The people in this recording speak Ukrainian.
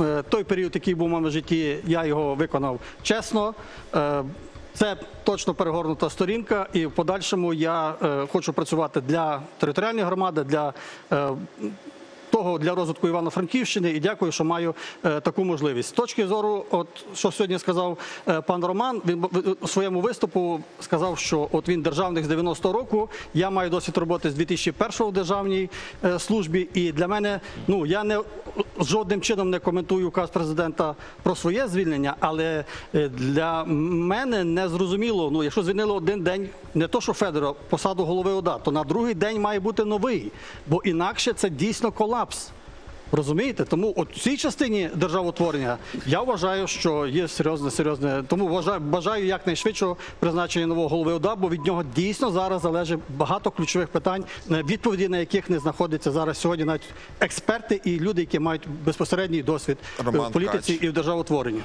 Е, Той період, який був у моєму житті, я його виконав чесно. Е, Це точно перегорнута сторінка, і в подальшому я е, хочу працювати для територіальної громади, для того для розвитку Івано-Франківщини і дякую, що маю е, таку можливість. З точки зору, от що сьогодні сказав е, пан Роман, він у своєму виступу сказав, що от він державник з 90-го року. Я маю досвід роботи з 2001-го в державній е, службі. І для мене, ну я не жодним чином не коментую указ президента про своє звільнення, але для мене не зрозуміло. Ну, якщо звільнили один день, не то що Федора, посаду голови ОДА, то на другий день має бути новий, бо інакше це дійсно колапс. Розумієте? Тому от в цій частині державотворення я вважаю, що є серйозне, серйозне. Тому вважаю, бажаю якнайшвидшого призначення нового голови ОДА, бо від нього дійсно зараз залежить багато ключових питань, відповіді на яких не знаходяться зараз сьогодні навіть експерти і люди, які мають безпосередній досвід е, Роман в політиці Кач. і в державотворенні.